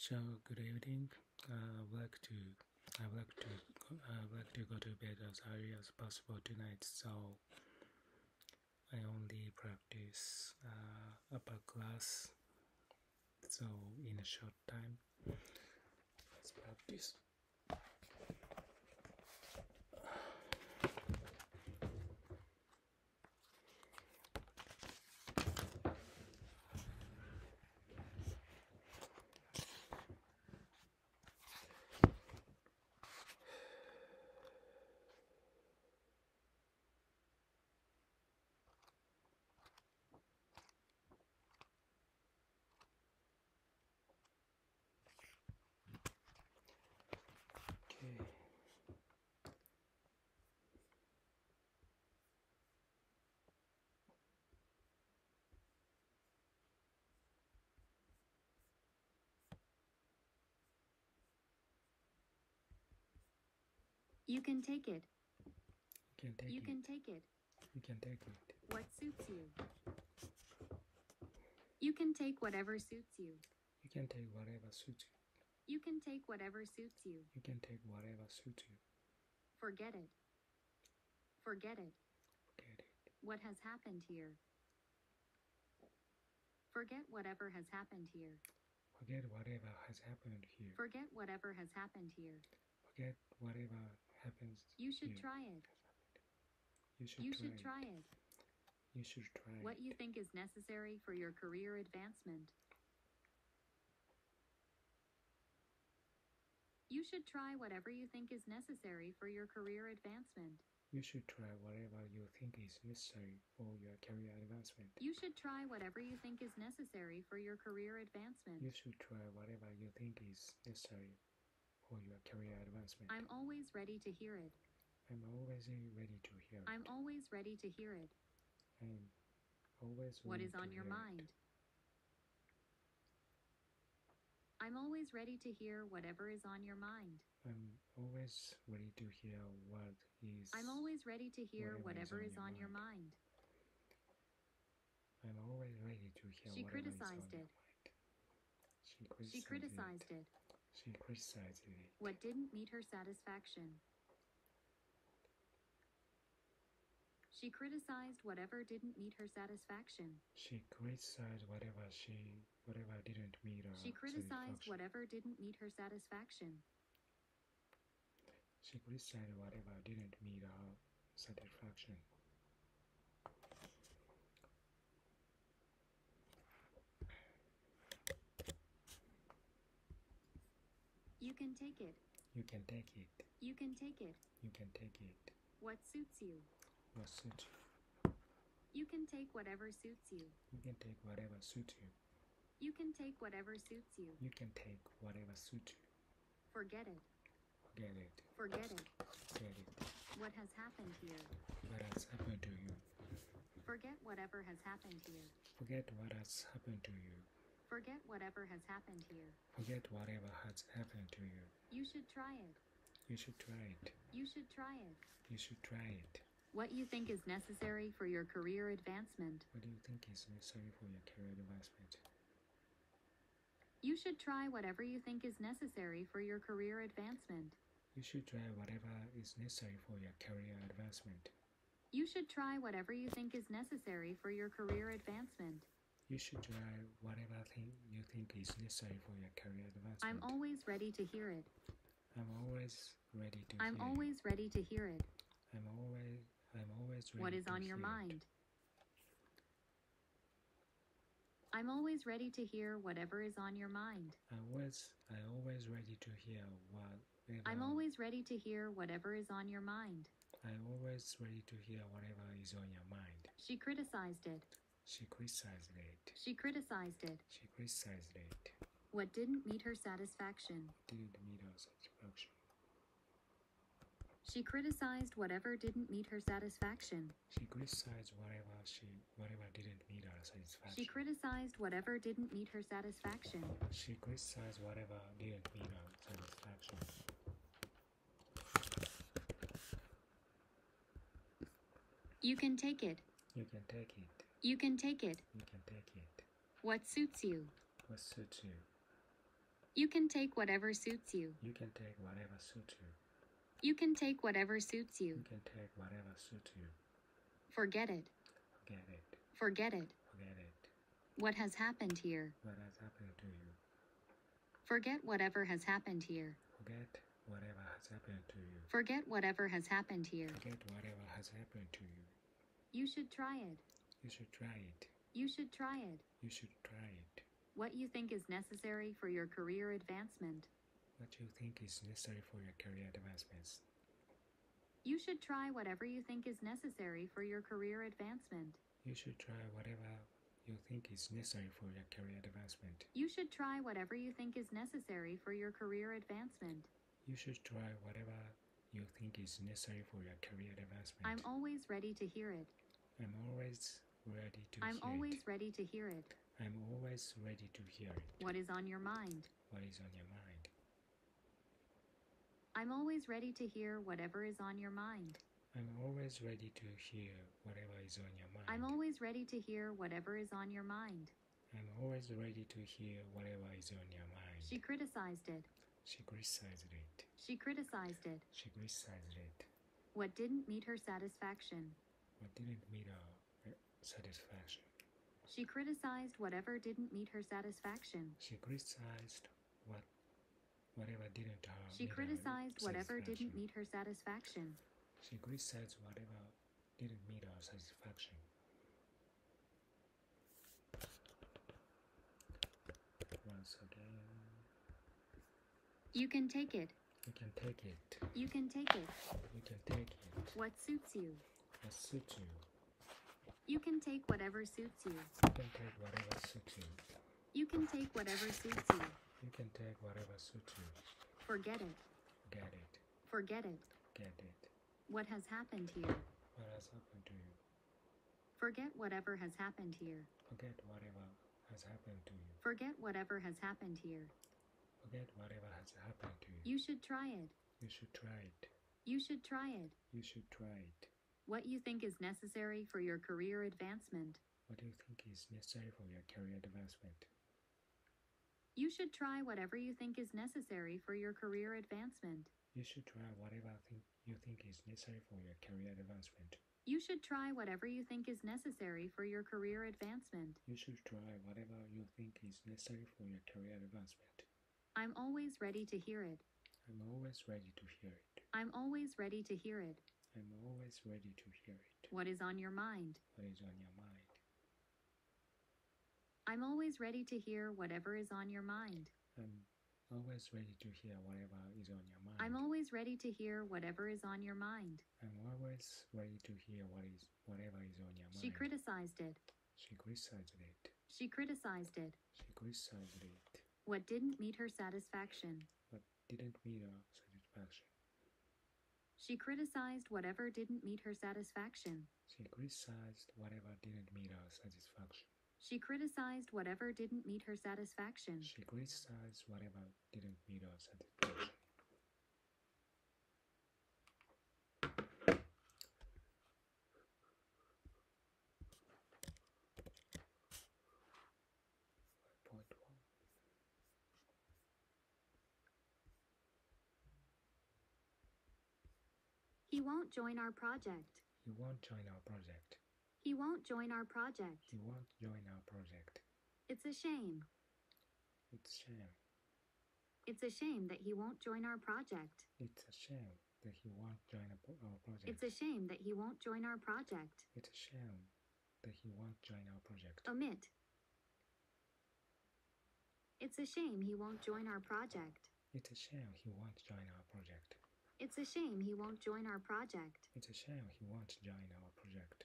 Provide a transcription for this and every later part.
So good evening. Uh, I would like to I like to I like to go to bed as early as possible tonight. So I only practice uh, upper class. So in a short time, let's practice. You can take it. You can take You it. can take it. You can take it. What suits you? You can take whatever suits you. You can take whatever suits you. You can take whatever suits you. You can take whatever suits you. Forget it. Forget it. Forget it. What has happened here? Forget whatever has happened here. Forget whatever has happened here. Forget whatever has happened here. Forget whatever happens. You should here. try it. You should You try should it. try it. You should try What it. you think is necessary for your career advancement. You should try whatever you think is necessary for your career advancement. You should try whatever you think is necessary for your career advancement. You should try whatever you think is necessary for your career advancement. You should try whatever you think is necessary for your career advancement. I'm always ready to hear it. I'm always ready to hear it. I'm always ready to hear it. I'm always What is on your hear it. mind? I'm always ready to hear whatever is on your mind. I'm always ready to hear what is. I'm always ready to hear Whatever whatever is is on on your your mind. I'm always ready to hear She criticized is on it. She criticized, it. She criticized it. She criticized it. What didn't meet her satisfaction. She criticized whatever didn't meet her satisfaction. She criticized whatever she whatever didn't meet her She criticized whatever didn't meet her satisfaction. She criticized whatever didn't meet her satisfaction. You can take it. You can take it. You can take it. You can take it. What suits you? What suits you? You can take whatever suits you. You can take whatever suits you. You can take whatever suits you. You can take whatever suits you. Forget it. Forget it. Forget it. Forget it. What has happened here? What has happened to you? Forget whatever has happened here. Forget what has happened to you. Forget whatever has happened here. Forget whatever has happened to you. You should try it. You should try it. You should try it. You should try it. What you think is necessary for your career advancement. What do you think is necessary for your career advancement? You should try whatever you think is necessary for your career advancement. You should try whatever is necessary for your career advancement. You should try whatever you think is necessary for your career advancement. You should try whatever thing you think is necessary for your career advancement. I'm always ready to hear it. I'm always ready to I'm hear it. always ready to hear it. I'm always I'm always ready What is to on your hear it. mind? I'm always ready to hear whatever is on your mind. I always I always ready to hear whatever I'm always ready to hear whatever is on your mind. I'm always ready to hear whatever is on your mind. She criticized it. She criticized it. She criticized it. She criticized it. What didn't meet her satisfaction. Didn't meet her satisfaction. She criticized whatever didn't meet her satisfaction. She criticized whatever she whatever didn't meet her satisfaction. She criticized whatever didn't meet her satisfaction. She criticized whatever didn't meet her satisfaction. You can take it. You can take it. You can take it. You can take it. What suits you? What suits you? You can take whatever suits you. You can take whatever suits you. You can take whatever suits you. You can take whatever suits you. Forget it. Forget it. Forget it. Forget it. What has happened here? What has happened to you? Forget whatever has happened here. Forget whatever has happened to you. Forget whatever has happened here. Forget whatever has happened to you. You should try it. You should try it. You should try it. You should try it. What you think is necessary for your career advancement. What you think is necessary for your career advancements. You should try whatever you think is necessary for your career advancement. You should try whatever you think is necessary for your career advancement. You should try whatever you think is necessary for your career advancement. You should try whatever you think is necessary for your career advancement. I'm always ready to hear it. I'm always ready to I'm hear always it. ready to hear it. I'm always ready to hear it. What is on your mind? What is on your mind? I'm always ready to hear whatever is on your mind. I'm always ready to hear whatever is on your mind. I'm always ready to hear whatever is on your mind. I'm always ready to hear whatever is on your mind. She criticized it. She criticized it. She criticized it. She criticized it. What didn't meet her satisfaction. What didn't meet her satisfaction. She criticized whatever didn't meet her satisfaction. She criticized what whatever didn't her She meet her criticized whatever didn't meet her satisfaction. She criticized whatever didn't meet her satisfaction. Once again, You can take it. you can take it. You can take it. You can take it. What suits you. What suits you. You can take whatever suits you. You can take whatever suits you. You can take whatever suits you. You can take whatever suits you. Forget it. Get it. Forget it. Get it. What has happened here? What has happened to you? Forget whatever has happened here. Forget whatever has happened to you. Forget whatever has happened here. Forget whatever has happened to you. You should try it. You should try it. You should try it. You should try it. What you think is necessary for your career advancement. What do you think is necessary for your career advancement? You should try whatever you think is necessary for your career advancement. You should try whatever think you think is necessary for your career advancement. You should try whatever you think is necessary for your career advancement. You should try whatever you think is necessary for your career advancement. I'm always ready to hear it. I'm always ready to hear it. I'm always ready to hear it. I'm always ready to hear it. What is on your mind? What is on your mind? I'm always ready to hear whatever is on your mind. I'm always ready to hear whatever is on your mind. I'm always ready to hear whatever is on your mind. I'm always ready to hear what is whatever is on your mind. She criticized it. She criticized it. She criticized it. She criticized it. What didn't meet her satisfaction. What didn't meet her satisfaction. She criticized whatever didn't meet her satisfaction. She criticized whatever didn't meet her satisfaction. She criticized whatever didn't meet her satisfaction. She criticized whatever didn't meet her satisfaction. He won't join our project. You won't join our project. He won't join our project. You won't join our project. It's a shame. It's a shame. It's a shame that he won't join our project. It's a shame that he won't join our project. It's a shame that he won't join our project. It's a shame that he won't join our project. Omit. It's a shame he won't join our project. It's a shame he won't join our project. It's a shame he won't join our project. It's a shame he won't join our project.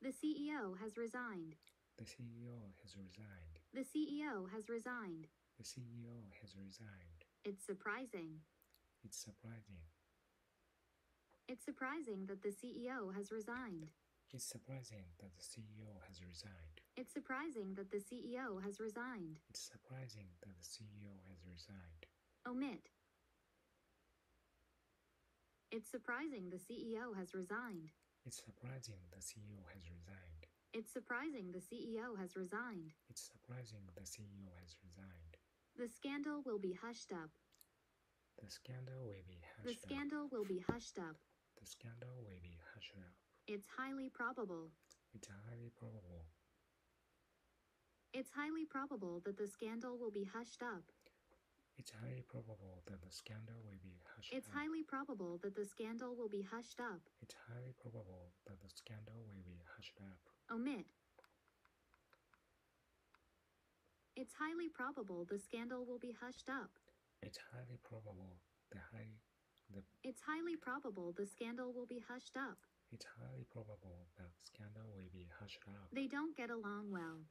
The CEO has resigned. The CEO has resigned. The CEO has resigned. The CEO has resigned. It's surprising. It's surprising. It's surprising that the CEO has resigned. It's surprising that the CEO has resigned. It's surprising that the CEO has resigned. It's surprising that the CEO has resigned. Omit. It's surprising the CEO has resigned. It's surprising the CEO has resigned. It's surprising the CEO has resigned. It's surprising the CEO has resigned. The scandal will be hushed up. The scandal will be hushed The up. scandal will be hushed up. The scandal will be hushed up. It's highly probable. It's highly probable. It's highly probable that the scandal will be hushed up. It's highly probable that the scandal will be hushed It's up. highly probable that the scandal will be hushed up. It's highly probable that the scandal will be hushed up. Omit. It's highly probable the scandal will be hushed up. It's highly probable the high the It's highly probable the scandal will be hushed up. it's highly probable that scandal will be hushed up. They don't get along well.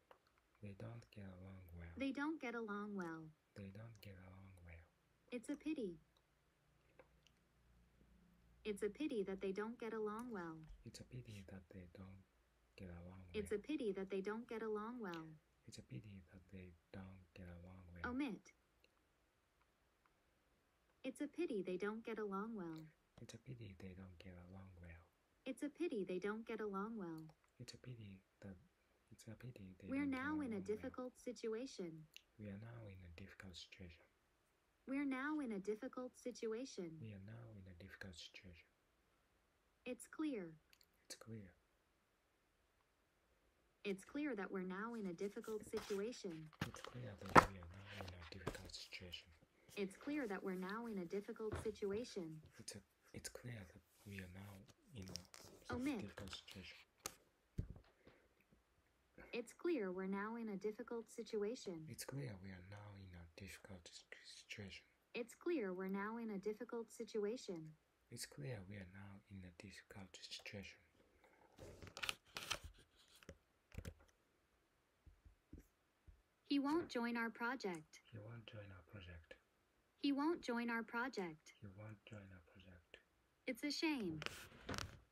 They don't get along well. They don't get along well. They don't get along well. It's a pity. It's a pity that they don't get along well. It's a pity that they don't get along well. It's a pity that they don't get along well. It's a pity that they don't get along well. Omit. It's a pity they don't get along well. It's a pity they don't get along well. It's a pity they don't get along well. It's a pity that it's a pity they We're don't now in a along well. difficult situation. We are now in a difficult situation. We're now in a difficult situation. We are now in a difficult situation. It's clear. It's clear. It's clear that we're now in a difficult situation. It's clear that we are now in a difficult situation. It's clear that we're now in a difficult situation. It's a, it's clear that we are now in a oh, Omit. difficult situation. It's clear we're now in a difficult situation. It's clear we are now in a difficult s- situation. It's clear we're now in a difficult situation. It's clear we are now in a difficult situation. He won't join our project. He won't join our project. He won't join our project. He won't join our project. It's a shame.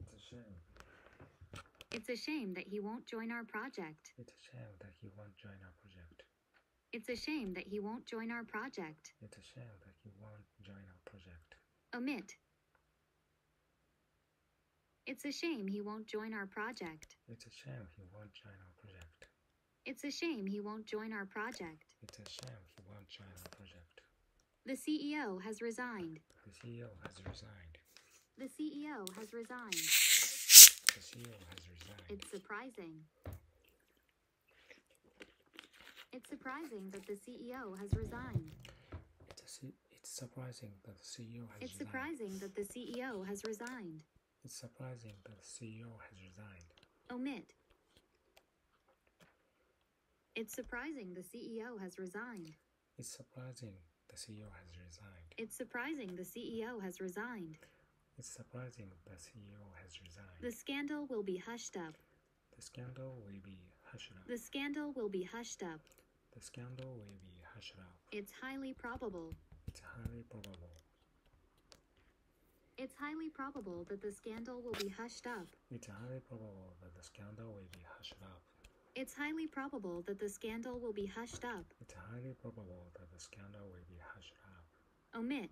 It's a shame. It's a shame that he won't join our project. It's a shame that he won't join our project. It's a shame that he won't join our project. It's a shame that he won't join our project. Omit. It's a shame he won't join our project. It's a shame he won't join our project. It's a shame he won't join our project. It's a shame he won't join our project. The CEO has resigned. The CEO has resigned. The CEO has resigned. The CEO has resigned. It's surprising. It's surprising that the CEO has resigned. It's, it's surprising that the CEO has It's resigned. surprising that the CEO has resigned. It's surprising that the CEO has resigned. Omit. It's surprising the CEO has resigned. It's surprising the CEO has resigned. It's surprising the CEO has resigned. It's surprising the CEO has resigned. The scandal will be hushed up. The scandal will be hushed up. The scandal will be hushed up. The scandal will be hushed up. It's highly probable. It's highly probable. It's highly probable that the scandal will be hushed up. It's highly probable that the scandal will be hushed up. It's highly probable that the scandal will be hushed up. It's highly probable that the scandal will be hushed up. Omit.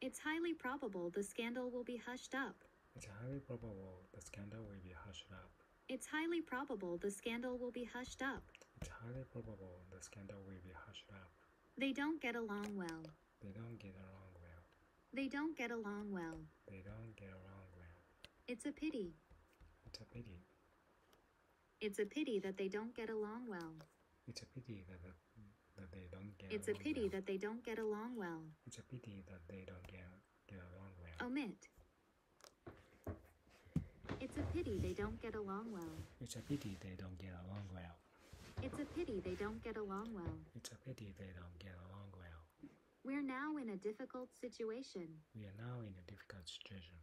It's highly probable the scandal will be hushed up. It's highly probable the scandal will be hushed up. It's highly probable the scandal will be hushed up. It's highly probable the scandal will be hushed up. They don't get along well. They don't get along well. They don't get along well. They don't get along well. It's a pity. It's a pity. It's a pity that they don't get along well. It's a pity that the, that they don't get It's a pity well. that they don't get along well. It's a pity that they don't get get along well. Omit. It's a pity they don't get along well. It's a pity they don't get along well. It's a pity they don't get along well. It's a pity they don't get along well. We're now in a difficult situation. We are now in a difficult situation.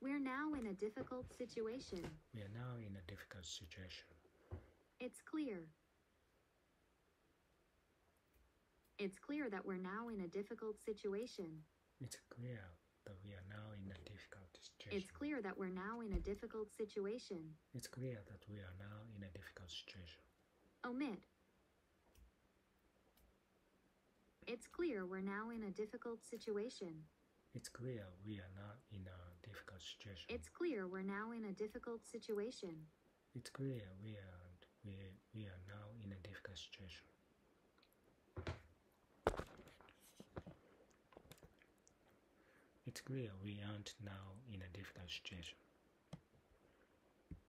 We're now in a difficult situation. We are now in a difficult situation. It's clear. It's clear that we're now in a difficult situation. It's clear that we are now in a difficult situation. It's clear that we're now in a difficult situation. It's clear that we are now in a difficult situation. Omit. It's clear we're now in a difficult situation. It's clear we are now in a difficult situation. It's clear we're now in a difficult situation. It's clear we are we, we are now in a difficult it's clear we aren't now in a difficult situation.